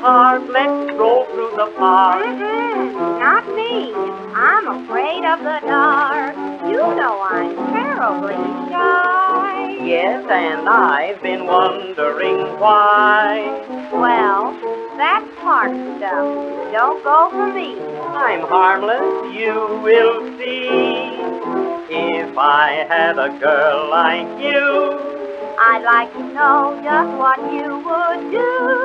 heart. Let's stroll through the park. Mm-mm, not me. I'm afraid of the dark. You know I'm terribly shy. Yes, and I've been wondering why. Well, that park stuff. Don't go for me. I'm harmless, you will see. If I had a girl like you, I'd like to know just what you would do.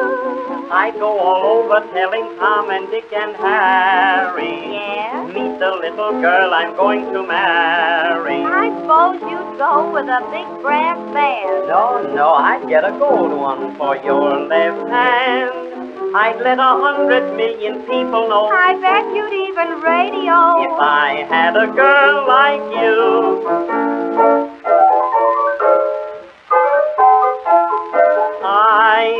I'd go all over telling Tom and Dick and Harry. Yes? Meet the little girl I'm going to marry. I suppose you'd go with a big brass band. No, no, I'd get a gold one for your left hand. I'd let a hundred million people know I bet you'd even radio. if I had a girl like you.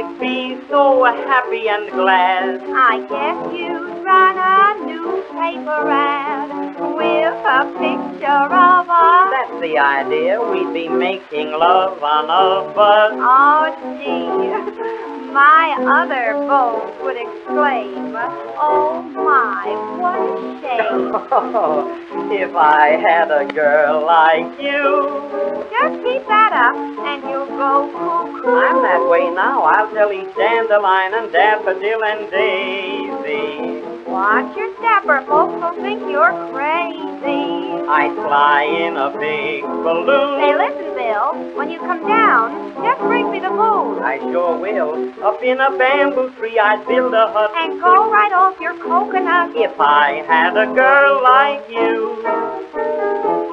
I'd be so happy and glad. I guess you'd run a newspaper ad with a picture of us. That's the idea. We'd be making love on a bus. Oh, gee. My other folks would exclaim, Oh my, what a shame. if I had a girl like you. Just keep that up and you'll go cuckoo. I'm that way now. I'll tell each dandelion and daffodil and daisy. Watch your stepper, folks will think you're crazy. I'd fly in a big balloon. Say, listen, Bill, when you come down, just bring me the moon. I sure will. Up in a bamboo tree, I'd build a hut. And go right off your coconut. If I had a girl like you.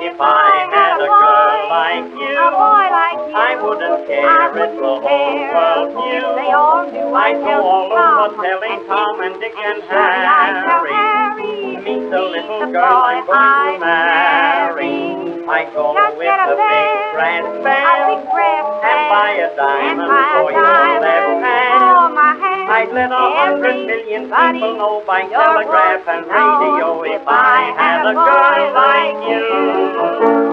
If I had a girl like you. A boy like you. I wouldn't care I if the whole world knew. they all knew I'd go all over telling Tom and Dick and surely I'd tell Harry. Meet the little girl I'm going to marry. I go with a big brass band and buy a diamond and buy a for your left hand. for my hand. I'd let a hundred million people know by telegraph and radio if I had a girl like you.